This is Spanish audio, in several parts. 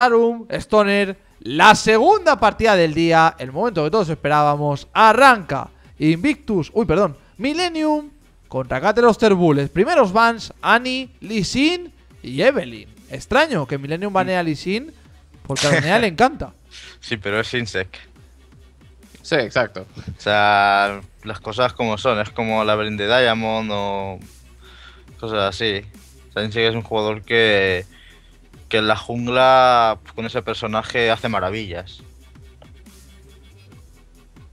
Arum, Stoner, la segunda partida del día, el momento que todos esperábamos, arranca Invictus, uy, perdón, Millennium contra Cateroster Bullets. Primeros bans, Annie, Lee Sin y Evelyn. Extraño que Millennium banea a Lee Sin porque a la le encanta. Sí, pero es Insec. Sí, exacto. O sea, las cosas como son, es como la de Diamond o cosas así. O sea, Insec es un jugador que que en la jungla con ese personaje hace maravillas.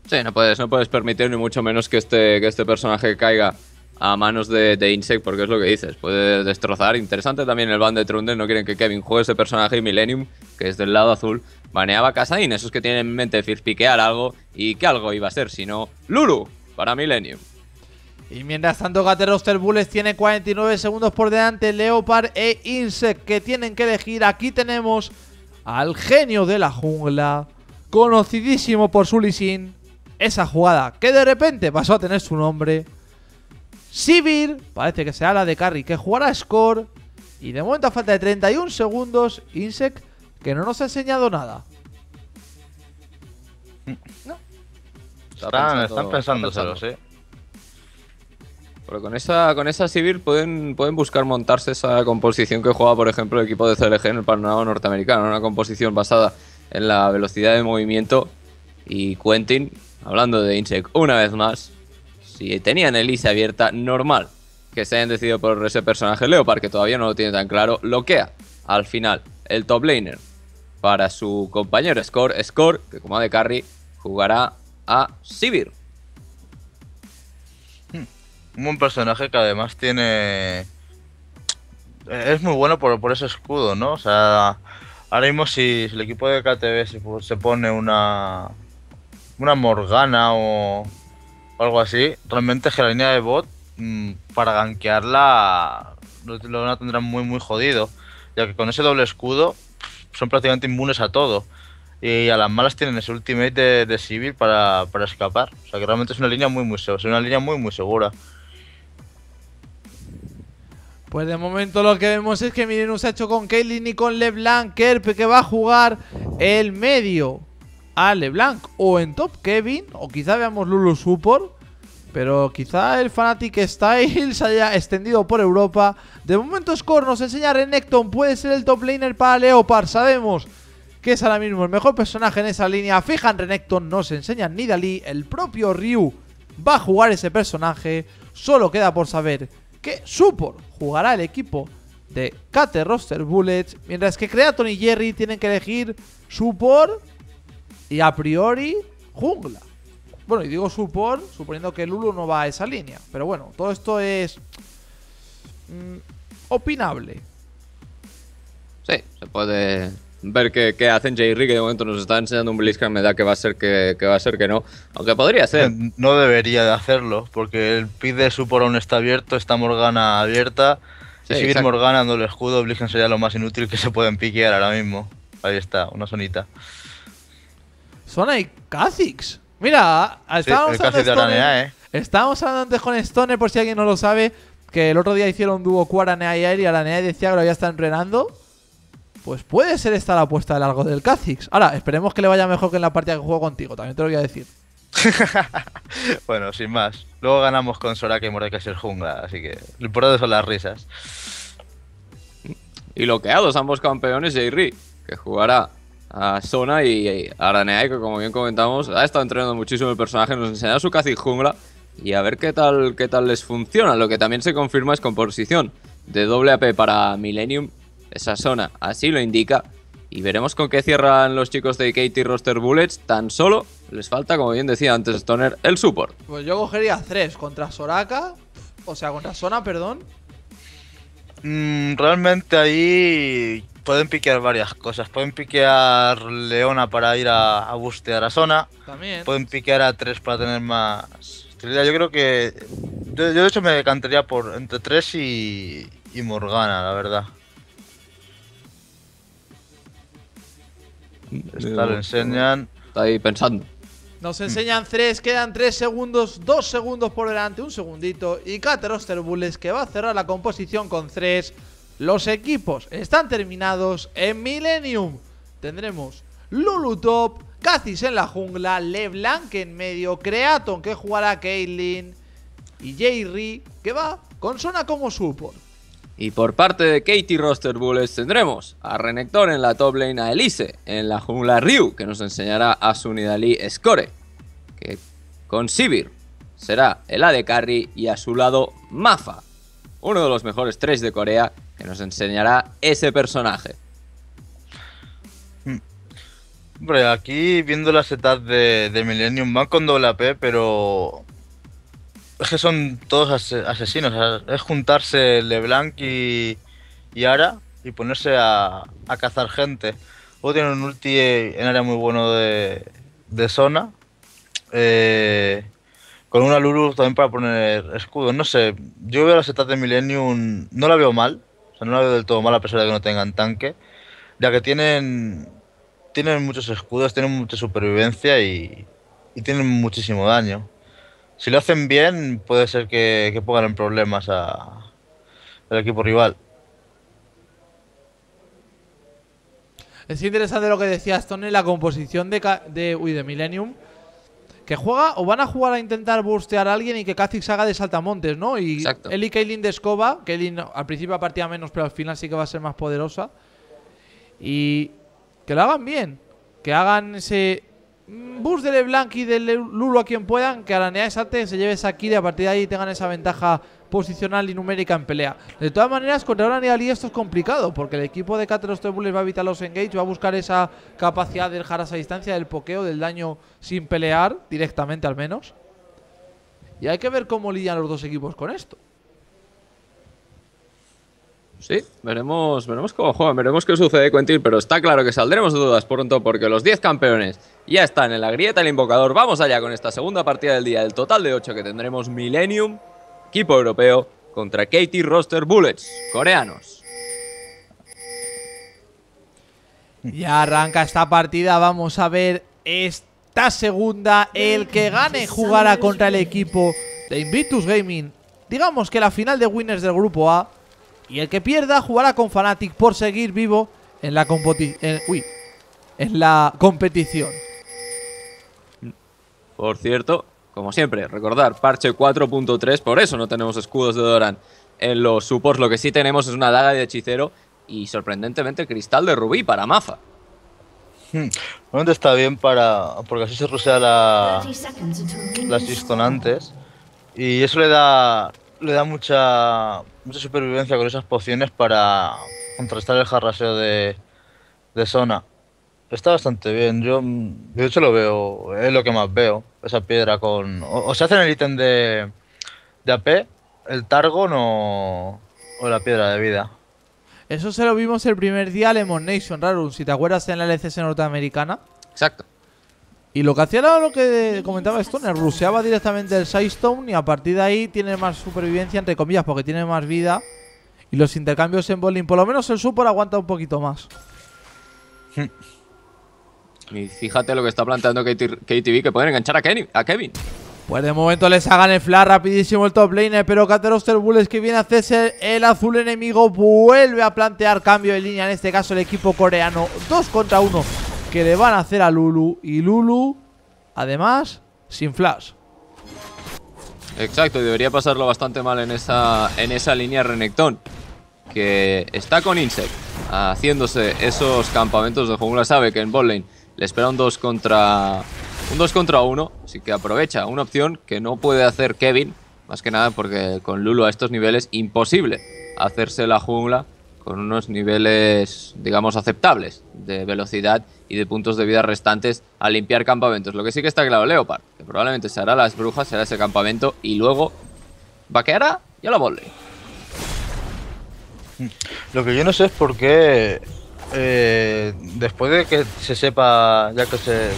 Sí, no puedes, no puedes permitir ni mucho menos que este, que este personaje caiga a manos de, Insect, porque es lo que dices, puede destrozar. Interesante también el band de Trundle, no quieren que Kevin juegue ese personaje y Millennium, que es del lado azul, baneaba a Kasadin, esos que tienen en mente piquear algo, y que algo iba a ser, sino Lulu para Millennium. Y mientras tanto, Gateroster Bullets tiene 49 segundos por delante. Leopard e Insect que tienen que elegir. Aquí tenemos al genio de la jungla, conocidísimo por su Lisin. Esa jugada que de repente pasó a tener su nombre. Sivir, parece que será la de Carry, que jugará Score. Y de momento a falta de 31 segundos, Insect, que no nos ha enseñado nada. No. Están, están pensándoselos, eh. Pero con esa, con esa civil pueden, pueden buscar montarse esa composición que juega, por ejemplo, el equipo de CLG en el panorama norteamericano. Una composición basada en la velocidad de movimiento. Y Quentin, hablando de Insec una vez más, si tenían Elise abierta, normal que se hayan decidido por ese personaje Leopard, que todavía no lo tiene tan claro, bloquea al final el top laner para su compañero Score. Score, que como de carry, jugará a Sivir un buen personaje que además tiene... Es muy bueno por, por ese escudo, ¿no? O sea, ahora mismo si, el equipo de KTB se, pone una... Una Morgana o, algo así, realmente que la línea de bot mm, para gankearla lo, lo tener muy muy jodido. Ya que con ese doble escudo son prácticamente inmunes a todo. Y a las malas tienen ese ultimate de, Civil para, para, escapar. O sea que realmente es una línea muy muy. Es una línea muy muy segura. Pues de momento lo que vemos es que Miren se ha hecho con Caitlyn y con LeBlanc Kerp que va a jugar el medio a LeBlanc o en top Kevin o quizá veamos Lulu Support pero quizá el Fanatic Style se haya extendido por Europa. De momento Score nos enseña Renekton, puede ser el top laner para Leopard, sabemos que es ahora mismo el mejor personaje en esa línea. Fijan Renekton, nos enseñan Nidalee, el propio Ryu va a jugar ese personaje. Solo queda por saber que Support jugará el equipo de Kate Roster Bullets, mientras que Creaton y Jerry tienen que elegir Support y a priori Jungla. Bueno, y digo Support suponiendo que Lulu no va a esa línea, pero bueno, todo esto es mm, opinable. Sí, se puede ver qué, hacen Jerry, que de momento nos está enseñando un Blitzcrank, me da que va a ser que, va a ser que no. Aunque podría ser. No debería de hacerlo, porque el pide de support aún está abierto, está Morgana abierta. si sigue Morgana dando el escudo, Blitzcrank sería lo más inútil que se pueden piquear ahora mismo. Ahí está, una sonita. Zona y Kha'Zix. Mira, estábamos, hablando ¿eh? estábamos hablando antes con Stone, por si alguien no lo sabe, que el otro día hicieron un dúo Quaranea y Air y Aranea decía que lo ya está entrenando. Pues puede ser esta la apuesta de largo del Kha'Zix. Ahora, esperemos que le vaya mejor que en la partida que juego contigo, también te lo voy a decir. bueno, sin más. Luego ganamos con Soraka y Mordekaiser jungla, así que lo importante son las risas. Y bloqueados ambos campeones, Jairi, que jugará a Sona y Araneai, que como bien comentamos, ha estado entrenando muchísimo el personaje, nos enseña su Kha'Zix jungla y a ver qué tal, qué tal les funciona. Lo que también se confirma es composición de doble AP para Millennium esa zona así lo indica. Y veremos con qué cierran los chicos de Katie Roster Bullets. Tan solo les falta, como bien decía antes Stoner, el support. Pues yo cogería tres contra Soraka. O sea, contra Sona, perdón. Mm, realmente ahí pueden piquear varias cosas. Pueden piquear Leona para ir a, a bustear a Sona. También. Pueden piquear a tres para tener más Yo creo que. Yo, de hecho me decantaría por entre 3 y, y Morgana, la verdad. Está, lo enseñan. Está ahí pensando. Nos enseñan tres, quedan tres segundos, dos segundos por delante, un segundito. Y Cateroster Bullets que va a cerrar la composición con tres. Los equipos están terminados en Millennium. tendremos Lulu top, en la jungla, LeBlanc en medio, Creaton que jugará Caitlyn y Jerry que va con Sona como support. Y por parte de Katie Roster Bullets tendremos a Renekton en la top lane, a Elise en la jungla Ryu, que nos enseñará a su Nidalí Score, que con Sivir será el AD Carry y a su lado Mafa, uno de los mejores tres de Corea, que nos enseñará ese personaje. Hombre, aquí viendo las setas de, de Millennium van con doble AP, pero es que son todos ase- asesinos. es juntarse LeBlanc y, y Ara y ponerse a, a cazar gente. Luego tienen un ulti en área muy bueno de, de zona. Eh, con una Lulu también para poner escudos. No sé, yo veo las setas de Millennium, no la veo mal. O sea, no la veo del todo mal a pesar de que no tengan tanque. Ya que tienen, tienen muchos escudos, tienen mucha supervivencia y, y tienen muchísimo daño. Si lo hacen bien, puede ser que, que pongan en problemas a- al equipo rival. Es interesante lo que decía Stone la composición de, de, uy, de Millennium. Que juega o van a jugar a intentar burstear a alguien y que Kha'Zix haga de saltamontes, ¿no? Y Exacto. él y Kaylin de escoba. Kaylin al principio partía menos, pero al final sí que va a ser más poderosa. Y que lo hagan bien. Que hagan ese mm, boost de LeBlanc y de Lulu a quien puedan. Que Aranea salte, se lleve esa kill y a partir de ahí tengan esa ventaja posicional y numérica en pelea. De todas maneras, contra una Nidalee esto es complicado, porque el equipo de Cateros Bulls va a evitar los engage, va a buscar esa capacidad del Haras a distancia, del pokeo, del daño sin pelear, directamente al menos. Y hay que ver cómo lidian los dos equipos con esto. Sí, veremos, veremos cómo juegan, veremos qué sucede, Quentin, pero está claro que saldremos de dudas pronto porque los 10 campeones ya están en la grieta del invocador. Vamos allá con esta segunda partida del día, el total de 8 que tendremos Millennium, equipo europeo, contra Katie Roster Bullets, coreanos. Ya arranca esta partida, vamos a ver esta segunda. El que gane jugará contra el equipo de Invictus Gaming. Digamos que la final de winners del grupo A. Y el que pierda jugará con Fnatic por seguir vivo en la, en la competición. Por cierto, como siempre, recordar, parche 4.3, por eso no tenemos escudos de Doran en los supports. Lo que sí tenemos es una daga de hechicero y sorprendentemente cristal de rubí para Mafa. Realmente está bien para. porque así se rusea la, 30 seconds until ring las is distonantes. Y eso le da. le da mucha. mucha supervivencia con esas pociones para contrastar el jarraseo de. de zona. Está bastante bien. Yo mm, de hecho lo veo. Es lo que más veo. Esa piedra con. O, o se hacen el ítem de. de AP, el Targon o. o la piedra de vida. Eso se lo vimos el primer día a Lemon Nation, Rarun, si te acuerdas en la LCS norteamericana. Exacto. Y lo que hacía era lo que comentaba Stoner, ruseaba directamente el Sidestone y a partir de ahí tiene más supervivencia, entre comillas, porque tiene más vida. Y los intercambios en bowling, por lo menos el super aguanta un poquito más. Y fíjate lo que está planteando KT KTV, que pueden enganchar a, Kenny- a Kevin. Pues de momento les hagan el flash rapidísimo el top laner, pero Cateroster Bulls que viene a hacerse el azul enemigo vuelve a plantear cambio de línea, en este caso el equipo coreano, dos contra uno que le van a hacer a Lulu y Lulu, además, sin flash. Exacto, y debería pasarlo bastante mal en esa, en esa línea Renekton. Que está con Insect, haciéndose esos campamentos de jungla. Sabe que en botlane le espera un 2 contra. Un 2 contra 1. Así que aprovecha una opción que no puede hacer Kevin. Más que nada porque con Lulu a estos niveles imposible hacerse la jungla con unos niveles, digamos, aceptables de velocidad y de puntos de vida restantes a limpiar campamentos. Lo que sí que está claro, Leopard, que probablemente se hará las brujas, será ese campamento y luego vaqueará y a la botlane. Lo que yo no sé es por qué eh, después de que se sepa ya que, se,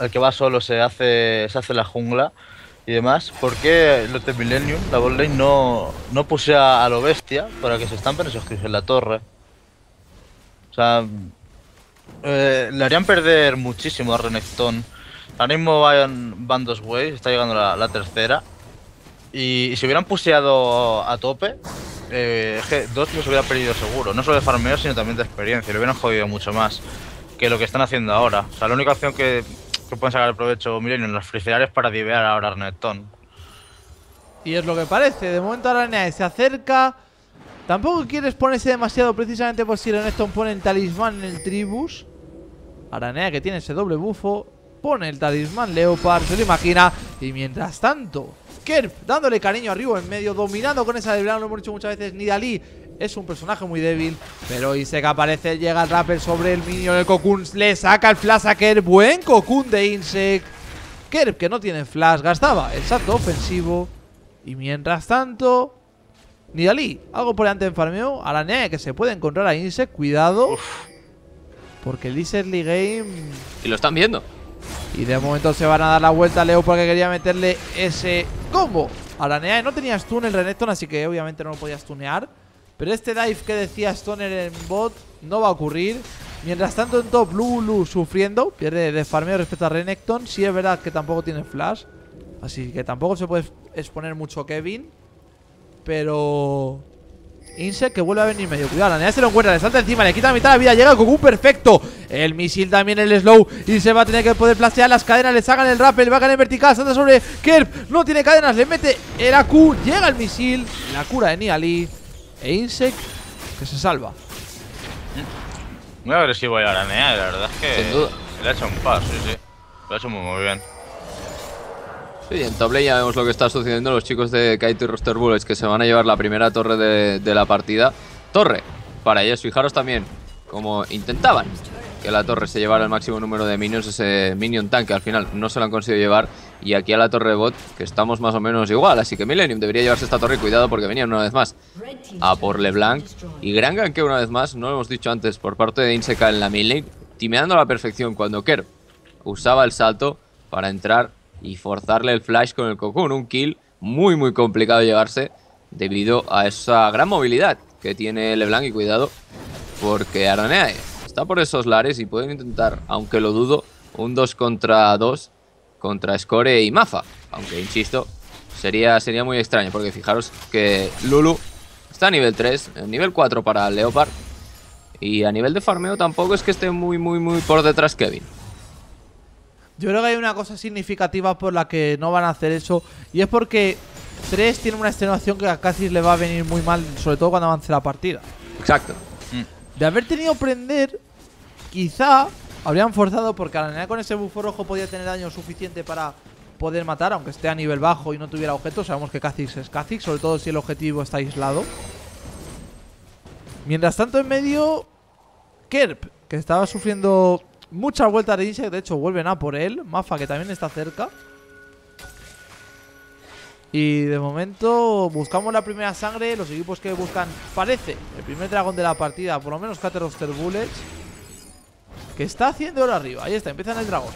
el que va solo se hace se hace la jungla y demás, ¿por qué los de Millennium, la botlane, no, no pusea a lo bestia para que se estampen esos kills en la torre? O sea, eh, le harían perder muchísimo a Renekton. Ahora mismo van, dos ways, está llegando la, tercera. Y si hubieran puseado a tope, eh, G2 los hubiera perdido seguro. No solo de farmeo, sino también de experiencia. Lo hubieran jodido mucho más. que lo que están haciendo ahora. O sea, la única opción que, que pueden sacar el provecho Millennium en los frisear para divear ahora a. Y es lo que parece. De momento Aranea se acerca. Tampoco quieres ponerse demasiado precisamente por si Renekton pone el talismán en el tribus. Aranea que tiene ese doble bufo. Pone el talismán Leopard, se lo imagina. Y mientras tanto, Kerp dándole cariño arriba en medio, dominando con esa debilidad, lo hemos dicho muchas veces. Nidalí es un personaje muy débil. Pero Insec aparece, llega el Rapper sobre el minion, el Cocoon le saca el flash a Kerp. Buen Cocoon de Insec. Kerp que no tiene flash, gastaba el salto ofensivo. Y mientras tanto, Nidalí, algo por delante en farmeo. Aranea que se puede encontrar a Insec, cuidado. Porque el Early Game. Y lo están viendo. Y de momento se van a dar la vuelta a Leo porque quería meterle ese combo. Aranea no tenía stun el Renekton, así que obviamente no lo podía stunear. Pero este dive que decía Stoner en bot no va a ocurrir. Mientras tanto en top Lulu sufriendo, pierde de farmeo respecto a Renekton. Sí es verdad que tampoco tiene flash. Así que tampoco se puede exponer mucho Kevin. Pero... Insect que vuelve a venir medio. Cuidado, la Nea se lo encuentra, le salta encima, le quita la mitad de la vida, llega el Goku perfecto. El misil también, el slow. Y se va a tener que poder plastear las cadenas, le sacan el rappel, va a caer en vertical, salta sobre Kerp. No tiene cadenas, le mete el AQ, llega el misil, la cura de Niali. E Insect que se salva. Muy agresivo el Aranea, la verdad es que Sin duda. le ha hecho un paso, sí, sí. Lo ha hecho muy, muy bien. Sí, en top ya vemos lo que está sucediendo. Los chicos de Kaito y Roster Bullets que se van a llevar la primera torre de, la partida. Torre, para ellos, fijaros también como intentaban que la torre se llevara el máximo número de minions, ese minion tanque al final no se lo han conseguido llevar. Y aquí a la torre bot, que estamos más o menos igual. Así que Millennium debería llevarse esta torre, cuidado porque venían una vez más a por LeBlanc. Y gran que una vez más, no lo hemos dicho antes, por parte de Inseka en la mid lane, timeando a la perfección cuando Kerr usaba el salto para entrar y forzarle el flash con el cocoon. Un kill muy muy complicado de llevarse debido a esa gran movilidad que tiene LeBlanc y cuidado porque Aranea está por esos lares y pueden intentar, aunque lo dudo, un 2 contra 2 contra Score y Mafa. Aunque insisto, sería, sería muy extraño porque fijaros que Lulu está a nivel 3, en nivel 4 para Leopard y a nivel de farmeo tampoco es que esté muy muy muy por detrás Kevin. Yo creo que hay una cosa significativa por la que no van a hacer eso. Y es porque 3 tiene una extenuación que a Cassis le va a venir muy mal, sobre todo cuando avance la partida. Exacto. De haber tenido prender, quizá habrían forzado porque Aranea con ese bufo rojo podía tener daño suficiente para poder matar, aunque esté a nivel bajo y no tuviera objetos. Sabemos que Kha'Zix es Kha'Zix, sobre todo si el objetivo está aislado. Mientras tanto, en medio, Kerp, que estaba sufriendo muchas vueltas de Insect. De hecho, vuelven a por él. Mafa, que también está cerca. Y de momento buscamos la primera sangre. Los equipos que buscan, parece, el primer dragón de la partida, por lo menos Cateroster Bullets. Que está haciendo ahora arriba. Ahí está, empieza en el dragón.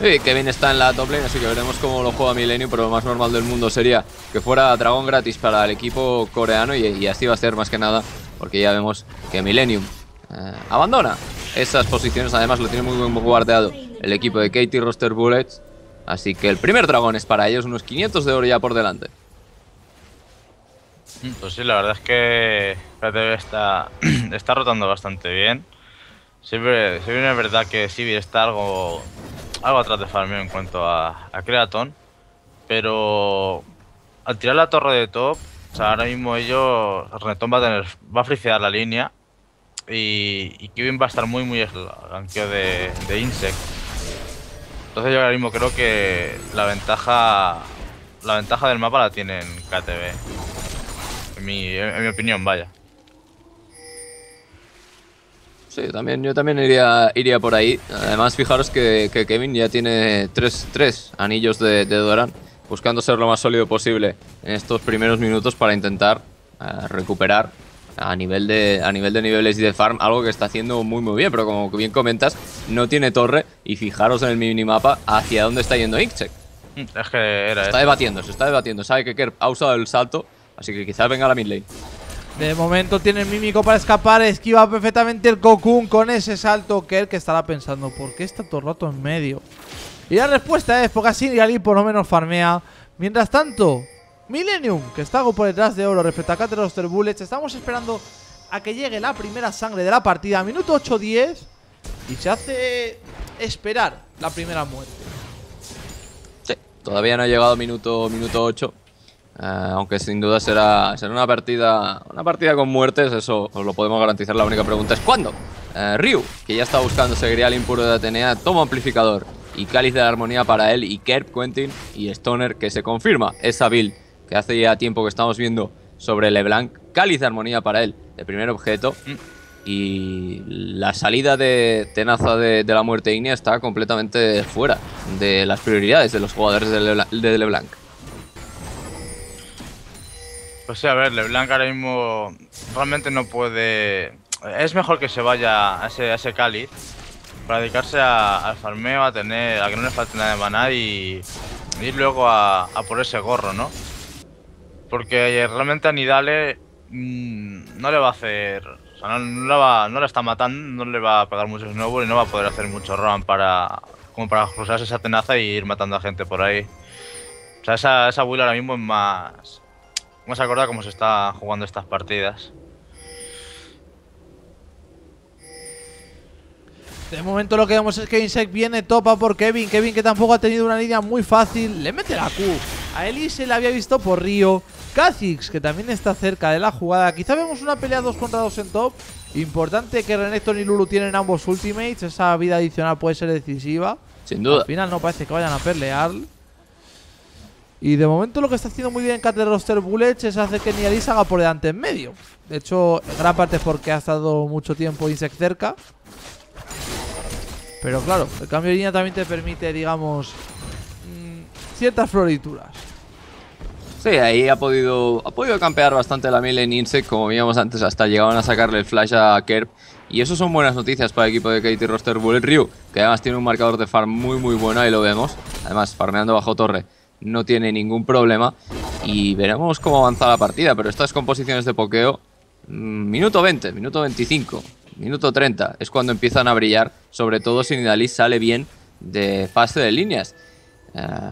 Sí, Kevin está en la top lane, así que veremos cómo lo juega Millennium, pero lo más normal del mundo sería que fuera dragón gratis para el equipo coreano y, y así va a ser más que nada, porque ya vemos que Millennium eh, abandona esas posiciones, además lo tiene muy bien guardeado el equipo de Katie Roster Bullets, así que el primer dragón es para ellos, unos 500 de oro ya por delante. Pues sí, la verdad es que PTV está, está rotando bastante bien. Siempre, es verdad que Sivir está algo, algo atrás de farmeo en cuanto a, a Creaton, pero al tirar la torre de top, ahora mismo ellos, Renekton va a tener, va a frisear la línea y, Kevin va a estar muy muy ganqueo de, de Insect. Entonces yo ahora mismo creo que la ventaja, la ventaja del mapa la tiene en KTV. En mi, en mi opinión, vaya. Sí, también, yo también iría, iría por ahí. Además, fijaros que, que Kevin ya tiene tres, tres anillos de, de Doran, buscando ser lo más sólido posible en estos primeros minutos para intentar eh, recuperar a nivel, de, a nivel de niveles y de farm, algo que está haciendo muy muy bien, pero como bien comentas, no tiene torre y fijaros en el minimapa hacia dónde está yendo Inkcheck. Es que era Se está eso. debatiendo, se está debatiendo. Sabe que Kerp ha usado el salto, así que quizás venga la mid lane. De momento tiene el mímico para escapar. Esquiva perfectamente el Cocoon con ese salto. Kerr que estará pensando, ¿por qué está todo el rato en medio? Y la respuesta es porque así Nigali por lo menos farmea. Mientras tanto, Millennium, que está algo por detrás de oro respecto a Cateroster Bullets. Estamos esperando a que llegue la primera sangre de la partida. Minuto 8-10. y se hace esperar la primera muerte. Sí, todavía no ha llegado minuto, minuto 8. eh, aunque sin duda será, será una partida una partida con muertes, eso os lo podemos garantizar. La única pregunta es ¿cuándo? Eh, Ryu, que ya está buscando ese grial impuro de Atenea, toma amplificador y cáliz de la armonía para él. Y Kerb, Quentin y Stoner, que se confirma esa build que hace ya tiempo que estamos viendo sobre LeBlanc. Cáliz de armonía para él, el primer objeto. Y la salida de Tenaza de, de la muerte ígnea está completamente fuera de las prioridades de los jugadores de, Lebla- de LeBlanc. Pues sí, a ver, LeBlanc ahora mismo realmente no puede. Es mejor que se vaya a ese, a ese cáliz para dedicarse a- al farmeo, a tener, a que no le falte nada de maná y ir luego a, a por ese gorro, ¿no? Porque realmente a Nidale mm, no le va a hacer. O sea, no, la va, no la está matando, no le va a pegar mucho snowball y no va a poder hacer mucho run para. como para cruzarse esa tenaza y ir matando a gente por ahí. O sea, esa, esa build ahora mismo es más. Más acordar cómo se está jugando estas partidas. De momento lo que vemos es que Insect viene topa por Kevin. Kevin que tampoco ha tenido una línea muy fácil. Le mete la Q. A Elise le había visto por Río. Kha'Zix que también está cerca de la jugada. Quizá vemos una pelea 2 contra 2 en top. Importante que Renekton y Lulu tienen ambos ultimates. Esa vida adicional puede ser decisiva. Sin duda. Al final no parece que vayan a pelear. Y de momento lo que está haciendo muy bien Cat Roster Bullets es hacer que Nidalee haga por delante en medio. De hecho, en gran parte es porque ha estado mucho tiempo Insect cerca. Pero claro, el cambio de línea también te permite, digamos, ciertas florituras. Sí, ahí ha podido, ha podido campear bastante la Millen Insect, como veíamos antes, hasta llegaban a sacarle el flash a Kerb. Y eso son buenas noticias para el equipo de Katie Roster Bullet Ryu, que además tiene un marcador de farm muy muy bueno, ahí lo vemos. Además, farmeando bajo torre no tiene ningún problema. Y veremos cómo avanza la partida, pero estas composiciones de pokeo, mm, minuto 20, minuto 25, minuto 30, es cuando empiezan a brillar, sobre todo si Nidalee sale bien de fase de líneas. Eh,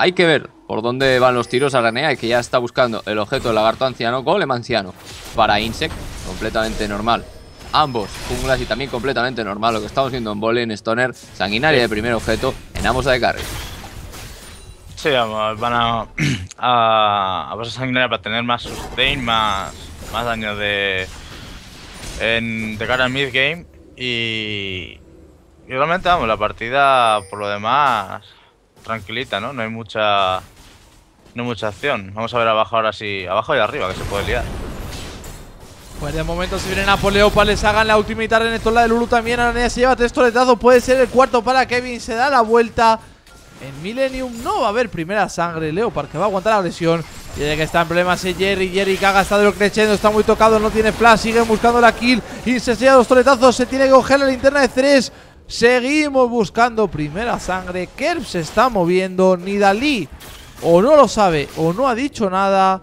hay que ver por dónde van los tiros a Ranea, que ya está buscando el objeto del lagarto anciano, golem anciano, para Insect, completamente normal. Ambos, junglas y también completamente normal, lo que estamos viendo en Volley, en Stoner, sanguinaria de primer objeto, en ambos de carry. Sí, vamos, van a. a, a base sanguinaria para tener más sustain, más, más daño de. En, de cara al mid game. Y. Y realmente, vamos, la partida por lo demás. Tranquilita, ¿no? No hay mucha. No hay mucha acción. Vamos a ver abajo ahora sí. Abajo y arriba, que se puede liar. Pues de momento si vienen a por Leopa les hagan la ultimate en esto la de Lulu también. Aranea se lleva tres toletazos. Puede ser el cuarto para Kevin. Se da la vuelta. En Millennium no va a haber primera sangre. Leopard que va a aguantar la lesión. Tiene que está en problemas es Jerry. Jerry que ha gastado el creciendo. Está muy tocado. No tiene flash. Sigue buscando la kill. Y se sella los toletazos. Se tiene que coger la linterna de Ceres. Seguimos buscando primera sangre. Kerb se está moviendo. Nidalee o no lo sabe o no ha dicho nada.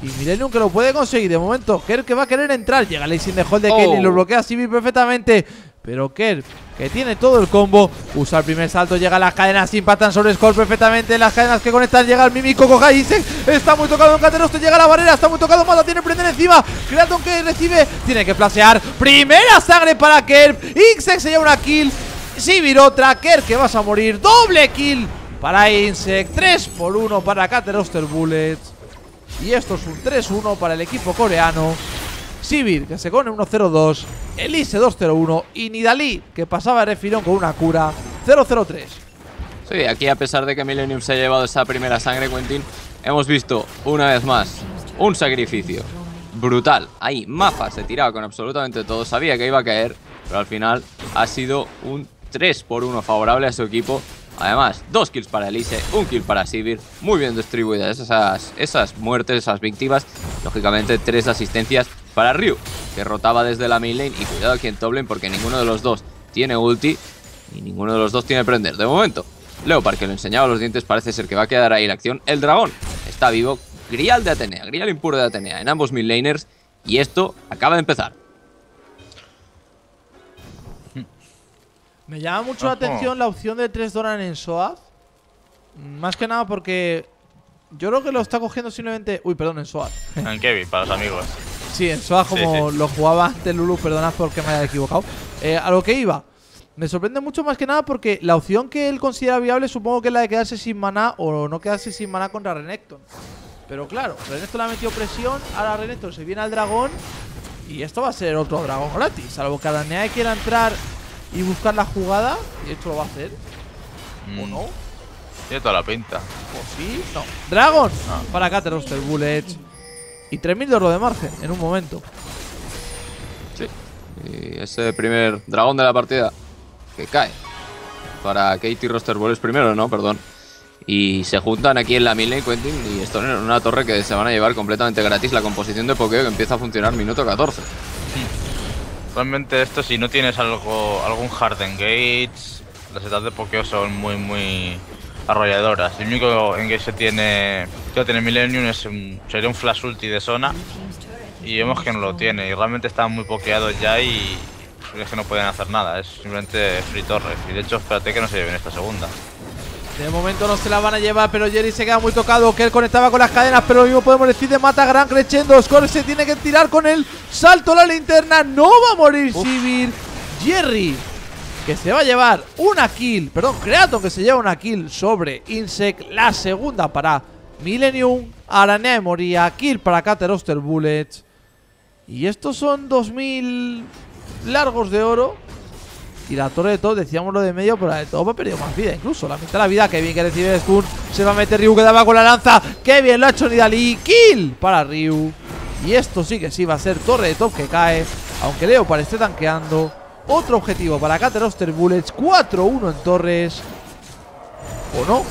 Y Millennium que lo puede conseguir. De momento, Kerr que va a querer entrar. Llega Lacing de Hold de Oh. Kelly. Lo bloquea Sivir perfectamente. Pero Kerr, que tiene todo el combo, usa el primer salto. Llega a las cadenas. Impactan sobre Skull perfectamente. Las cadenas que conectan. Llega el mímico. Coja Isaac. Está muy tocado en Cateroste. Llega a la barrera. Está muy tocado. Mata. Tiene prender encima. Creaton que recibe. Tiene que flashear. Primera sangre para Kerr. Insect se lleva una kill. Sivir otra. Kerr que vas a morir. Doble kill para Insect. 3 por 1 para Cateroster Bullets. Y esto es un 3-1 para el equipo coreano. Sivir, que se pone 1-0-2. Elise 2-0-1. Y Nidalee, que pasaba de refilón con una cura 0-0-3. Sí, aquí a pesar de que Millennium se ha llevado esa primera sangre, Quentin, hemos visto una vez más un sacrificio brutal. Ahí, Mafa se tiraba con absolutamente todo, sabía que iba a caer, pero al final ha sido un 3 por 1 favorable a su equipo. Además, dos kills para Elise, un kill para Sivir, muy bien distribuidas esas, esas muertes, esas víctimas. Lógicamente, tres asistencias para Ryu, que rotaba desde la main lane. Y cuidado aquí en top porque ninguno de los dos tiene ulti y ninguno de los dos tiene prender. De momento, Leopard, que lo enseñaba los dientes, parece ser que va a quedar ahí en acción. El dragón está vivo. Grial de Atenea, Grial impuro de Atenea en ambos mid laners. Y esto acaba de empezar. Me llama mucho la atención la opción de 3 Doran en Soaz. Más que nada porque yo creo que lo está cogiendo simplemente. Uy, perdón, en Soaz. En Kevin, para los amigos. Sí, en Soaz como Sí, lo jugaba antes Lulu, perdonad porque me haya equivocado. Eh, a lo que iba. Me sorprende mucho más que nada porque la opción que él considera viable supongo que es la de quedarse sin maná o no quedarse sin maná contra Renekton. Pero claro, Renekton le ha metido presión, ahora Renekton se viene al dragón y esto va a ser otro dragón gratis. Salvo que Aranea quiera entrar y buscar la jugada, y esto lo va a hacer. ¿O Mm, no? Tiene toda la pinta. ¿O sí? No. Dragon para Cateroster Bullets. Y 3000 de oro de margen en un momento. Sí. Y ese primer dragón de la partida que cae para Katie Roster Balls primero, no, perdón. Y se juntan aquí en la Miley Quentin y esto en una torre que se van a llevar completamente gratis la composición de Pokeo que empieza a funcionar minuto 14. Realmente esto si no tienes algo algún Harden Gates, las setas de Pokeo son muy muy arrolladoras. El único engage que tiene que tiene Millennium es un- sería un flash ulti de zona y vemos que no lo tiene y realmente están muy pokeados ya y es que no pueden hacer nada, es simplemente free torres y de hecho espérate que no se lleven esta segunda. De momento no se la van a llevar, pero Jerry se queda muy tocado. Que él conectaba con las cadenas, pero lo mismo podemos decir de Mata Gran Crescendo. Score se tiene que tirar con el salto a la linterna. No va a morir Sivir. Jerry, que se va a llevar una kill. Perdón, Creaton que se lleva una kill sobre Insect. La segunda para Millennium. Aranea moría. Kill para Cateroster Bullets. Y estos son 2000 largos de oro. Y la torre de top, decíamos lo de medio, pero la de top ha perdido más vida incluso. La mitad de la vida, que bien que recibe el stun. Se va a meter Ryu que daba con la lanza. ¡Qué bien lo ha hecho Nidali! ¡Kill! Para Ryu. Y esto sí que sí va a ser torre de top que cae. Aunque Leopard esté tanqueando. Otro objetivo para Cateroster Bullets. 4-1 en torres. ¿O no?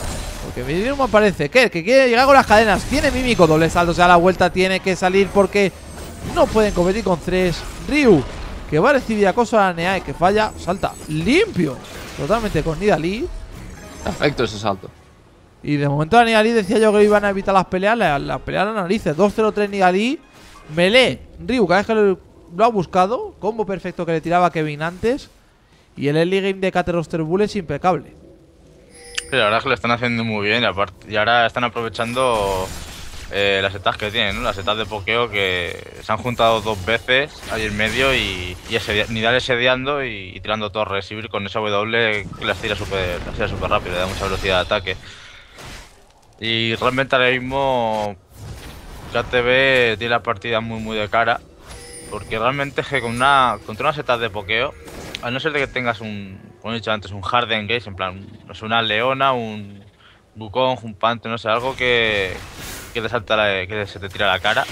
Porque Millennium aparece. ¿Qué? Que quiere llegar con las cadenas. Tiene mímico. Doble salto. Se da la vuelta. Tiene que salir porque no pueden competir con tres. Ryu, que va a recibir acoso a la Neae, que falla. Salta limpio. Totalmente con Nidali. Perfecto ese salto. Y de momento a Nidali decía yo que iban a evitar las peleas. Las la peleas a las narices. 2-0-3 Nidali. Melee. Ryu, cada vez que lo, lo ha buscado. Combo perfecto que le tiraba a Kevin antes. Y el early game de Cateroster Bull es impecable. Sí, la verdad es que lo están haciendo muy bien y, aparte, y ahora están aprovechando eh, las setas que tienen, ¿no? las setas de pokeo que se han juntado dos veces ahí en medio y, y ese, Nidal sediando y, y tirando torres. Sivir con esa W que las tira súper súper rápido, le da mucha velocidad de ataque. Y realmente ahora mismo KTB tiene la partida muy muy de cara. Porque realmente es que con una, contra unas setas de pokeo, al no ser de que tengas un, como he dicho antes, un Harden Gaze, en plan, no sé, una leona, un Wukong, un Panther, no sé, algo que, que te salta que se te tira la cara.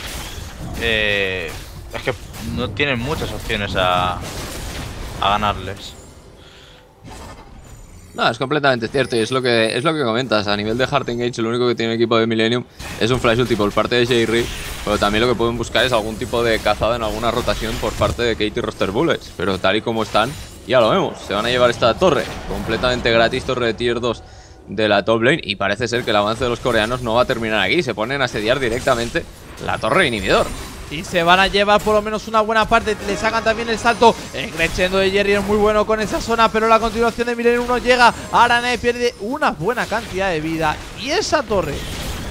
eh, es que no tienen muchas opciones a, a ganarles. No, es completamente cierto y es lo que es lo que comentas. A nivel de Heart Engage, lo único que tiene el equipo de Millennium es un Flash Ulti por parte de J.R. Pero también lo que pueden buscar es algún tipo de cazada en alguna rotación por parte de Katie Roster Bullets. Pero tal y como están, ya lo vemos. Se van a llevar esta torre completamente gratis, torre de tier 2 de la top lane. Y parece ser que el avance de los coreanos no va a terminar aquí. Se ponen a asediar directamente la torre de inhibidor. Y se van a llevar por lo menos una buena parte. Le sacan también el salto. El crescendo de Jerry es muy bueno con esa zona. Pero la continuación de Millennium no llega. Arane pierde una buena cantidad de vida. Y esa torre,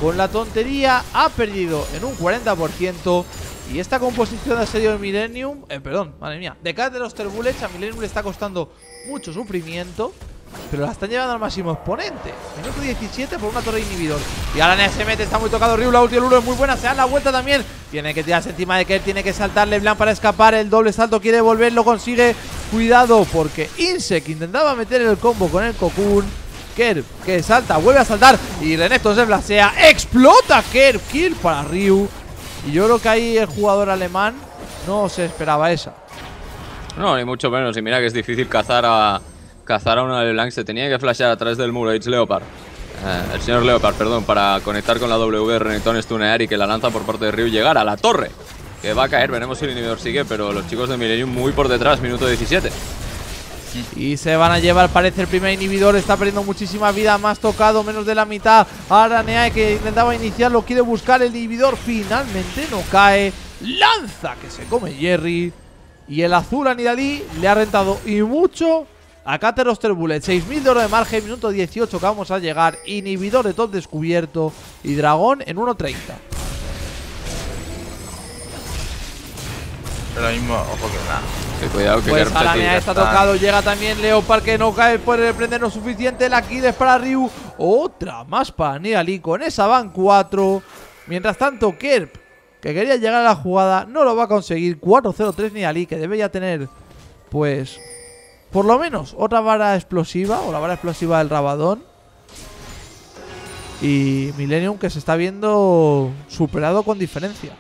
con la tontería, ha perdido en un 40%. Y esta composición de asedio de Millennium, eh, perdón, madre mía, de cada de los Bullets a Millennium le está costando mucho sufrimiento. Pero la están llevando al máximo exponente. Minuto 17 por una torre de inhibidor. Y ahora se mete, está muy tocado Ryu. La última es muy buena. Se da la vuelta también. Tiene que tirarse encima de Kerr. Tiene que saltarle Blanc para escapar. El doble salto quiere volver. Lo consigue. Cuidado porque Insec intentaba meter el combo con el Cocoon. Kerr que salta, vuelve a saltar. Y Renekton se blasea. Explota Kerr. Kill para Ryu. Y yo creo que ahí el jugador alemán no se esperaba esa. No, ni mucho menos. Y mira que es difícil cazar a cazar a una LeBlanc. Se tenía que flashear a través del muro H Leopard. Eh, el señor Leopard, perdón, para conectar con la W Renekton stunear y que la lanza por parte de Ryu llegar a la torre. Que va a caer, veremos si el inhibidor sigue, pero los chicos de Millennium muy por detrás, minuto 17. Y se van a llevar, parece el primer inhibidor. Está perdiendo muchísima vida. Más tocado, menos de la mitad. Ahora Neae que intentaba iniciarlo. Quiere buscar el inhibidor. Finalmente no cae. Lanza que se come Jerry. Y el azul a le ha rentado y mucho a Cateroster Bullet. 6.000 de oro de margen. Minuto 18 que vamos a llegar. Inhibidor de top descubierto. Y dragón en 1.30. Pero ahora mismo, ojo que nada. Que cuidado que Pues Aranea está tira. tocado, llega también Leopard que no cae, puede prender lo suficiente. La kill es para Ryu. Otra más para Niali. Con esa van 4. Mientras tanto, Kerp, que quería llegar a la jugada, no lo va a conseguir. 4-0-3 Niali, que debe ya tener, pues, por lo menos otra vara explosiva o la vara explosiva del Rabadón. Y Millennium que se está viendo superado con diferencia.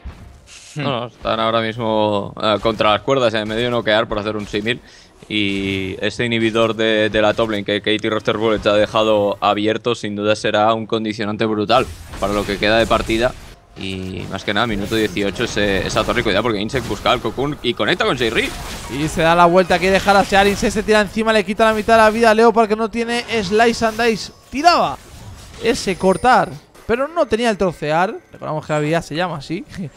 No, no, están ahora mismo eh, contra las cuerdas en medio de noquear por hacer un símil. Y este inhibidor de, la top lane que Katie Roster Bullets ha dejado abierto, sin duda será un condicionante brutal para lo que queda de partida. Y más que nada, minuto 18, ese, esa torre, cuidado porque Insect busca al Cocoon y conecta con Jairi. Y se da la vuelta, quiere dejar a Searin, se, tira encima, le quita la mitad de la vida a Leopard que no tiene Slice and Dice. Tiraba ese cortar, pero no tenía el trocear. Recordamos que la habilidad se llama así.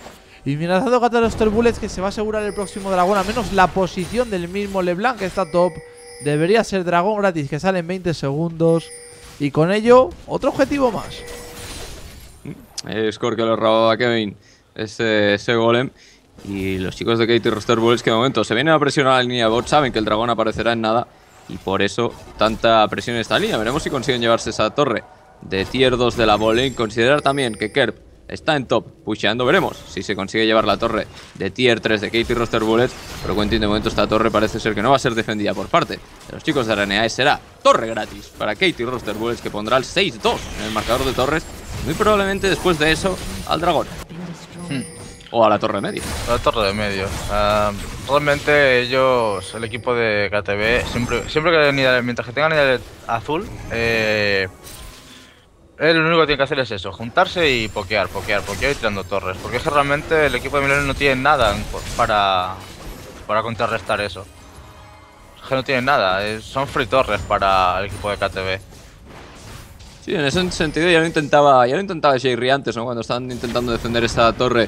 Y gata los Bullets que se va a asegurar el próximo dragón, al menos la posición del mismo LeBlanc que está top. Debería ser dragón gratis que sale en 20 segundos. Y con ello, otro objetivo más. Eh, Score que lo robaba a Kevin ese, ese golem. Y los chicos de Katie Roster Bulls que de momento se vienen a presionar la línea bot, saben que el dragón aparecerá en nada. Y por eso tanta presión en esta línea. Veremos si consiguen llevarse esa torre de tier 2 de la voley. Considerar también que Kerb está en top, pusheando. Veremos si se consigue llevar la torre de tier 3 de Katie Roster Bullets. Pero Quentin, de momento esta torre parece ser que no va a ser defendida por parte de los chicos de RNA. Será torre gratis para Katie Roster Bullets que pondrá el 6-2 en el marcador de torres. Muy probablemente después de eso al dragón. O a la torre media. La torre de medio. Ah, realmente ellos, el equipo de KTB, siempre, siempre que mientras que tengan Nidal azul, eh, él lo único que tiene que hacer es eso, juntarse y pokear, pokear, pokear y tirando torres. Porque es que realmente el equipo de Milenio no tiene nada para, para contrarrestar eso. Es que no tienen nada, es- son free torres para el equipo de KTB. Sí, en ese sentido ya lo intentaba, ya lo intentaba Jairi antes, ¿no? Cuando estaban intentando defender esta torre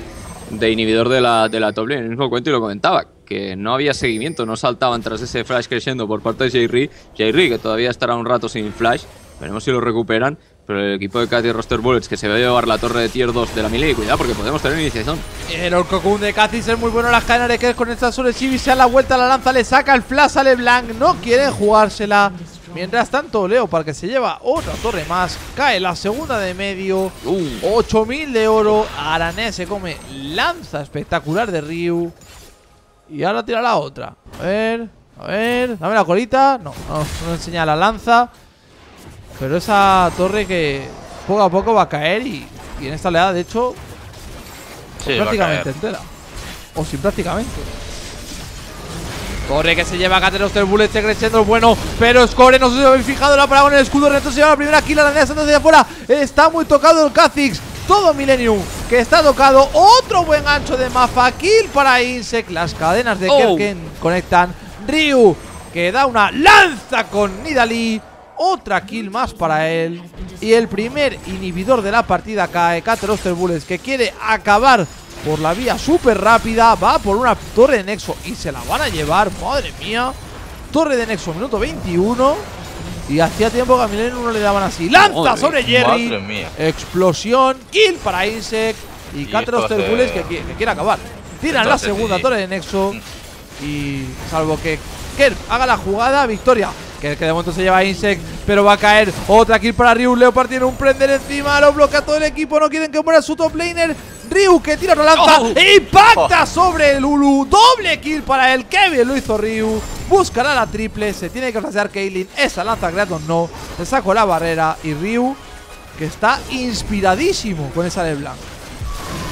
de inhibidor de la, de la top lane. En el mismo cuento y lo comentaba, que no había seguimiento, no saltaban tras ese flash creciendo por parte de Jairi. Jairi, que todavía estará un rato sin flash, veremos si lo recuperan. Pero el equipo de Katy Roster Bullets que se va a llevar la torre de tier 2 de la melee, cuidado porque podemos tener iniciación. El Orcocún de Katis es muy bueno. Las cadenas de Kerr con esta sobre Chibi se da la vuelta la lanza, le saca el flash a LeBlanc. No quieren jugársela. Mientras tanto, Leopard que se lleva otra torre más. Cae la segunda de medio. Uh, 8000 de oro. Arané se come lanza espectacular de Ryu. Y ahora tira la otra. A ver, a ver. Dame la colita. No, no, no enseña la lanza. Pero esa torre que poco a poco va a caer. Y, y en esta oleada, de hecho, Sí, prácticamente entera. O sin prácticamente. Corre que se lleva a Cateros del Bullet creciendo bueno, pero Score no se había fijado la parada con el escudo, lleva la primera kill, la Nea Santos de afuera, está muy tocado el Kha'Zix, todo Millennium que está tocado, otro buen gancho de Mafa, kill para Insect, las cadenas de Oh. Kerken conectan, Ryu que da una lanza con Nidalee, otra kill más para él, y el primer inhibidor de la partida cae, Cateros del Bullets que quiere acabar por la vía súper rápida. Va por una torre de Nexo y se la van a llevar. Madre mía. Torre de Nexo, minuto 21. Y hacía tiempo que a Millennium no le daban así. Lanza Madre- sobre Jerry. Madre mía. Explosión. Kill para Insect. Y hace- Terbules que, que quiere acabar. Tiran la segunda sí. torre de Nexo. Y salvo que Kerr haga la jugada, victoria. Que, que de momento se lleva a Insect, pero va a caer otra kill para Ryu. Leopard tiene un prender encima, lo bloquea todo el equipo. No quieren que muera su top laner. Ryu que tira una lanza, Oh. impacta sobre el Ulu. Doble kill para él. Qué bien lo hizo Ryu. Buscará la triple, se tiene que flashear Kaylin. Esa lanza Kratos no. Le sacó la barrera y Ryu que está inspiradísimo con esa LeBlanc.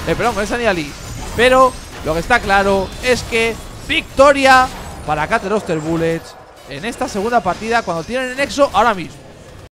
Eh, perdón, con esa Nidalee. Pero lo que está claro es que victoria para Cateroster Bullets en esta segunda partida cuando tienen el nexo ahora mismo.